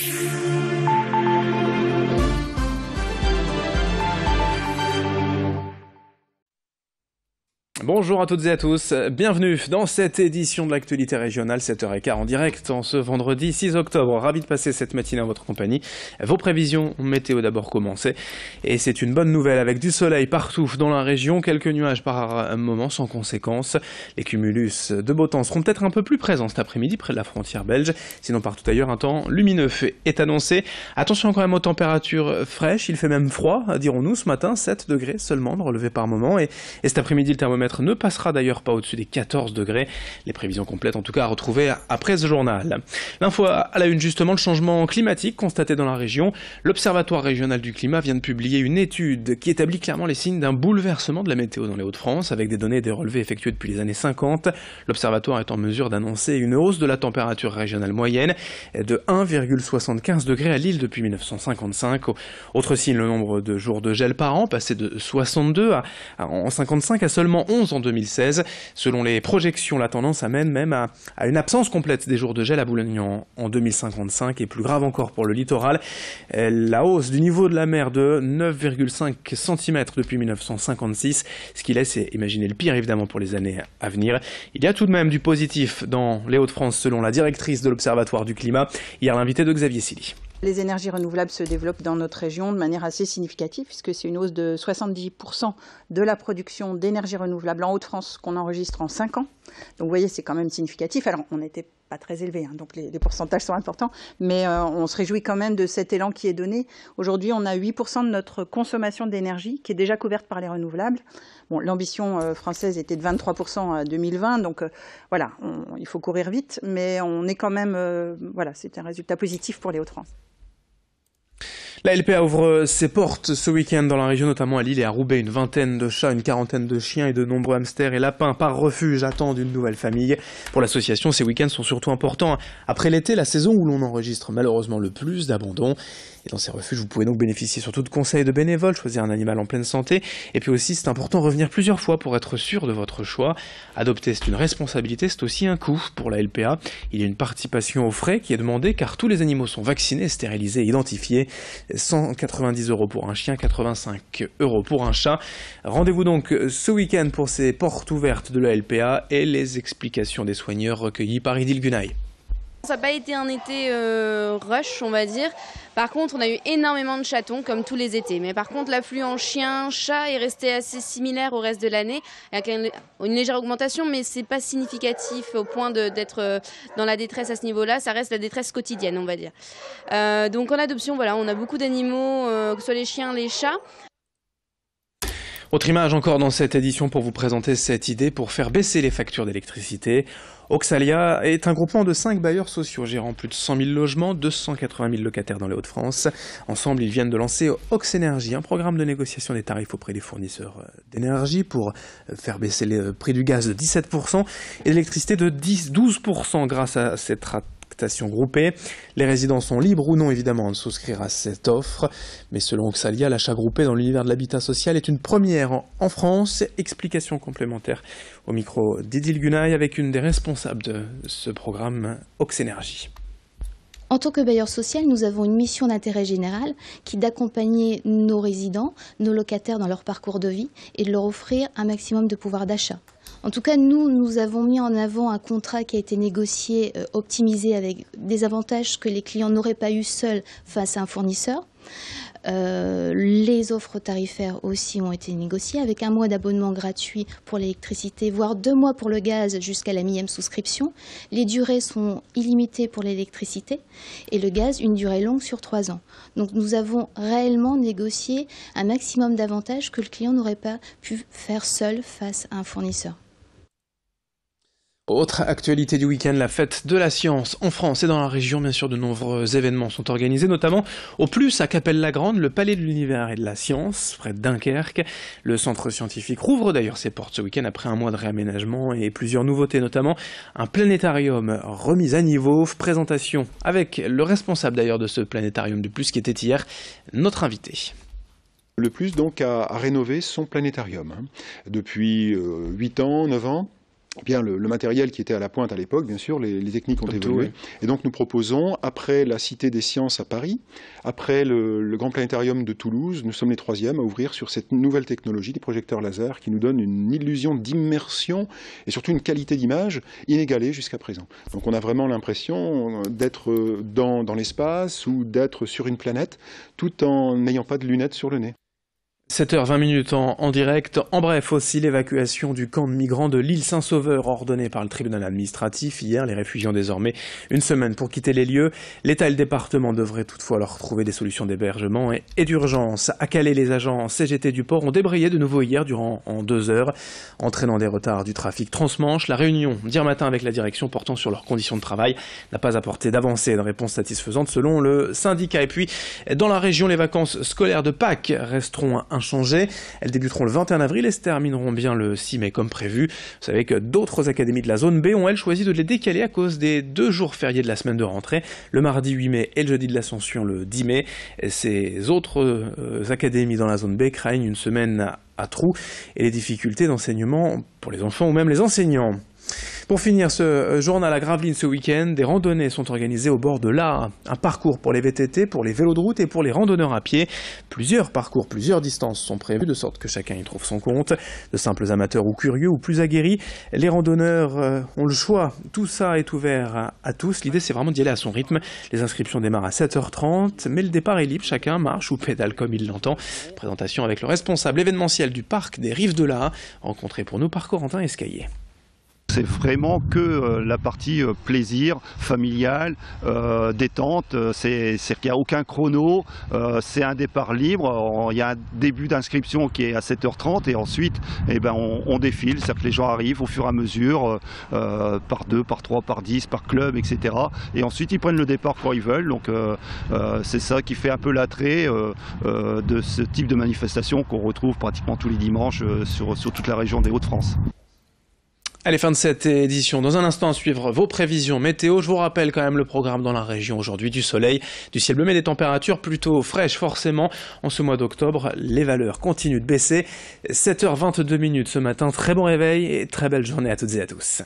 Yeah. Bonjour à toutes et à tous, bienvenue dans cette édition de l'actualité régionale 7h15 en direct en ce vendredi 6 octobre. Ravi de passer cette matinée en votre compagnie. Vos prévisions météo d'abord commencé et c'est une bonne nouvelle avec du soleil partout dans la région, quelques nuages par moment sans conséquence. Les cumulus de beau temps seront peut-être un peu plus présents cet après-midi près de la frontière belge, sinon partout ailleurs un temps lumineux est annoncé. Attention quand même aux températures fraîches, il fait même froid, dirons-nous ce matin, 7 degrés seulement de relevé par moment et cet après-midi le thermomètre ne passera d'ailleurs pas au-dessus des 14 degrés. Les prévisions complètes en tout cas à retrouver après ce journal. L'info à la une justement, le changement climatique constaté dans la région. L'Observatoire régional du climat vient de publier une étude qui établit clairement les signes d'un bouleversement de la météo dans les Hauts-de-France avec des données et des relevés effectués depuis les années 50. L'Observatoire est en mesure d'annoncer une hausse de la température régionale moyenne de 1,75 degrés à Lille depuis 1955. Autre signe, le nombre de jours de gel par an passé de 62 à, en 55 à seulement 11 en 2016. Selon les projections, la tendance amène même à, une absence complète des jours de gel à Boulogne en, 2055 et plus grave encore pour le littoral. Euh, la hausse du niveau de la mer de 9,5 cm depuis 1956, ce qui laisse imaginer le pire évidemment pour les années à venir. Il y a tout de même du positif dans les Hauts-de-France selon la directrice de l'Observatoire du climat, hier l'invité de Xavier Silly. Les énergies renouvelables se développent dans notre région de manière assez significative, puisque c'est une hausse de 70% de la production d'énergie renouvelable en Haute-France qu'on enregistre en 5 ans. Donc vous voyez, c'est quand même significatif. Alors on n'était pas très élevé, hein, donc les, pourcentages sont importants, mais euh, on se réjouit quand même de cet élan qui est donné. Aujourd'hui, on a 8% de notre consommation d'énergie qui est déjà couverte par les renouvelables. Bon, l'ambition euh, française était de 23% à 2020, donc euh, voilà, il faut courir vite, mais on est quand même, voilà, c'est un résultat positif pour les Hauts-de-France. La LPA ouvre ses portes ce week-end dans la région, notamment à Lille et à Roubaix. Une vingtaine de chats, une quarantaine de chiens et de nombreux hamsters et lapins par refuge attendent une nouvelle famille. Pour l'association, ces week-ends sont surtout importants. Après l'été, la saison où l'on enregistre malheureusement le plus d'abandons. Et dans ces refuges, vous pouvez donc bénéficier surtout de conseils de bénévoles, choisir un animal en pleine santé. Et puis aussi, c'est important de revenir plusieurs fois pour être sûr de votre choix. Adopter, c'est une responsabilité, c'est aussi un coût pour la LPA. Il y a une participation aux frais qui est demandée car tous les animaux sont vaccinés, stérilisés, identifiés. 190 euros pour un chien, 85 euros pour un chat. Rendez-vous donc ce week-end pour ces portes ouvertes de la LPA et les explications des soigneurs recueillies par Idil Gunay. Ça n'a pas été un été euh, rush, on va dire. Par contre, on a eu énormément de chatons, comme tous les étés. Mais par contre, l'afflux en chiens, chats est resté assez similaire au reste de l'année, avec une, légère augmentation, mais c'est pas significatif au point d'être euh, dans la détresse à ce niveau-là. Ça reste la détresse quotidienne, on va dire. Euh, donc en adoption, voilà, on a beaucoup d'animaux, que ce soit les chiens, les chats. Autre image encore dans cette édition pour vous présenter cette idée pour faire baisser les factures d'électricité. Oxalia est un groupement de 5 bailleurs sociaux gérant plus de 100 000 logements, 280 000 locataires dans les Hauts-de-France. Ensemble, ils viennent de lancer Ox Energy, un programme de négociation des tarifs auprès des fournisseurs euh, d'énergie pour euh, faire baisser le prix du gaz de 17% et l'électricité de 10, 12% grâce à cette groupée. Les résidents sont libres ou non évidemment de souscrire à cette offre, mais selon Oxalia, l'achat groupé dans l'univers de l'habitat social est une première en France. Explication complémentaire au micro d'Idil Gunay avec une des responsables de ce programme Oxénergie. En tant que bailleur social, nous avons une mission d'intérêt général qui est d'accompagner nos résidents, nos locataires dans leur parcours de vie et de leur offrir un maximum de pouvoir d'achat. En tout cas, nous, nous avons mis en avant un contrat qui a été négocié, euh, optimisé avec des avantages que les clients n'auraient pas eu seuls face à un fournisseur. Euh, les offres tarifaires aussi ont été négociées avec un mois d'abonnement gratuit pour l'électricité, voire deux mois pour le gaz jusqu'à la millième souscription. Les durées sont illimitées pour l'électricité et le gaz une durée longue sur trois ans. Donc nous avons réellement négocié un maximum d'avantages que le client n'aurait pas pu faire seul face à un fournisseur. Autre actualité du week-end, la fête de la science en France et dans la région. Bien sûr, de nombreux événements sont organisés, notamment au plus à Capelle-la-Grande, le Palais de l'Univers et de la Science, près de Dunkerque. Le centre scientifique rouvre d'ailleurs ses portes ce week-end après un mois de réaménagement et plusieurs nouveautés, notamment un planétarium remis à niveau. Présentation avec le responsable d'ailleurs de ce planétarium du plus qui était hier, notre invité. Le plus donc a, rénové son planétarium hein. depuis 8 euh, ans, 9 ans bien le, matériel qui était à la pointe à l'époque, bien sûr, les, techniques ont évolué. Et donc nous proposons, après la Cité des Sciences à Paris, après le, Grand Planétarium de Toulouse, nous sommes les troisièmes à ouvrir sur cette nouvelle technologie des projecteurs laser qui nous donne une illusion d'immersion et surtout une qualité d'image inégalée jusqu'à présent. Donc on a vraiment l'impression d'être dans, dans l'espace ou d'être sur une planète tout en n'ayant pas de lunettes sur le nez. 7h20 minutes en, direct. En bref, aussi l'évacuation du camp de migrants de l'île Saint-Sauveur ordonnée par le tribunal administratif. Hier, les réfugiés ont désormais une semaine pour quitter les lieux. L'État et le département devraient toutefois leur trouver des solutions d'hébergement et, d'urgence. À Calais, les agents CGT du port ont débrayé de nouveau hier durant en deux heures, entraînant des retards du trafic transmanche. La réunion d'hier matin avec la direction portant sur leurs conditions de travail n'a pas apporté d'avancée et de réponse satisfaisante selon le syndicat. Et puis, dans la région, les vacances scolaires de Pâques resteront un Elles débuteront le 21 avril et se termineront bien le 6 mai comme prévu. Vous savez que d'autres académies de la zone B ont elles choisi de les décaler à cause des deux jours fériés de la semaine de rentrée, le mardi 8 mai et le jeudi de l'Ascension le 10 mai. ces autres euh, académies dans la zone B craignent une semaine à trous et les difficultés d'enseignement pour les enfants ou même les enseignants. Pour finir ce euh, journal à Gravelines ce week-end, des randonnées sont organisées au bord de l'A. Un parcours pour les VTT, pour les vélos de route et pour les randonneurs à pied. Plusieurs parcours, plusieurs distances sont prévus de sorte que chacun y trouve son compte. De simples amateurs ou curieux ou plus aguerris, les randonneurs euh, ont le choix. Tout ça est ouvert à, tous. L'idée c'est vraiment d'y aller à son rythme. Les inscriptions démarrent à 7h30, mais le départ est libre. Chacun marche ou pédale comme il l'entend. Présentation avec le responsable événementiel du parc des Rives de l'A, rencontré pour nous par Corentin Escaillé. C'est vraiment que euh, la partie euh, plaisir, familial, euh, détente. C'est qu'il n'y a aucun chrono, c'est un départ libre. Il y a un début d'inscription qui est à 7h30 et ensuite eh ben, on, défile. C'est-à-dire que les gens arrivent au fur et à mesure, par 2, par 3, par 10, par club, etc. Et ensuite ils prennent le départ quand ils veulent. Donc c'est ça qui fait un peu l'attrait de ce type de manifestation qu'on retrouve pratiquement tous les dimanches sur, sur toute la région des Hauts-de-France. Allez, fin de cette édition. Dans un instant, suivre vos prévisions météo. Je vous rappelle quand même le programme dans la région aujourd'hui du soleil, du ciel bleu, mais des températures plutôt fraîches forcément. En ce mois d'octobre, les valeurs continuent de baisser. 7h22 minutes ce matin. Très bon réveil et très belle journée à toutes et à tous.